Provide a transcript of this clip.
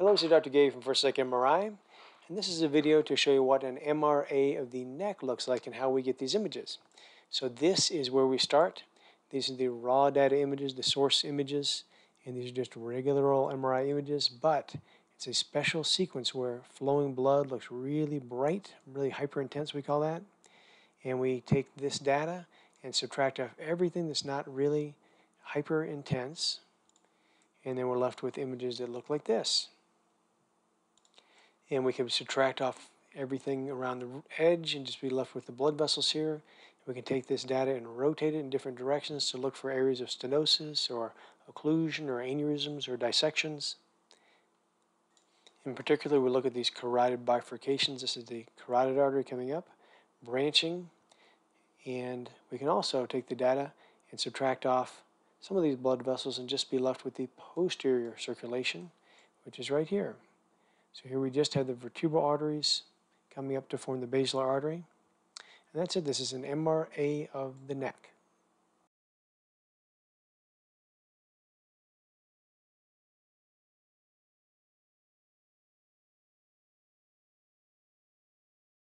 Hello, this is Dr. Gay from First Look MRI, and this is a video to show you what an MRA of the neck looks like and how we get these images. So this is where we start. These are the raw data images, the source images, and these are just regular old MRI images, but it's a special sequence where flowing blood looks really bright, really hyper intense we call that. And we take this data and subtract off everything that's not really hyper intense, and then we're left with images that look like this and we can subtract off everything around the edge and just be left with the blood vessels here. We can take this data and rotate it in different directions to look for areas of stenosis or occlusion or aneurysms or dissections. In particular, we look at these carotid bifurcations. This is the carotid artery coming up, branching, and we can also take the data and subtract off some of these blood vessels and just be left with the posterior circulation, which is right here. So here we just have the vertebral arteries coming up to form the basilar artery. And that's it. This is an MRA of the neck.